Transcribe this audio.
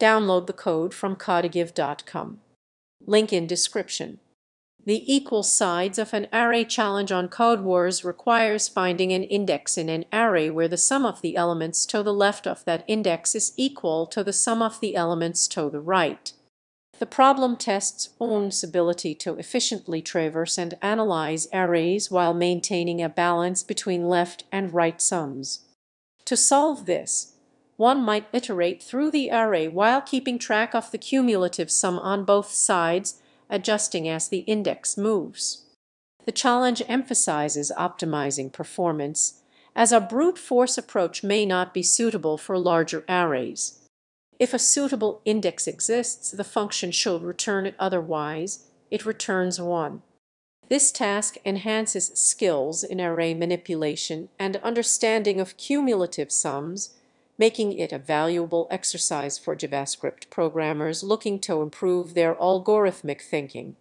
Download the code from codegive.com. Link in description. The equal sides of an array challenge on Codewars requires finding an index in an array where the sum of the elements to the left of that index is equal to the sum of the elements to the right. The problem tests ON's ability to efficiently traverse and analyze arrays while maintaining a balance between left and right sums. To solve this, one might iterate through the array while keeping track of the cumulative sum on both sides, adjusting as the index moves. The challenge emphasizes optimizing performance, as a brute force approach may not be suitable for larger arrays. If a suitable index exists, the function should return it otherwise, it returns 1. This task enhances skills in array manipulation and understanding of cumulative sums, making it a valuable exercise for JavaScript programmers looking to improve their algorithmic thinking.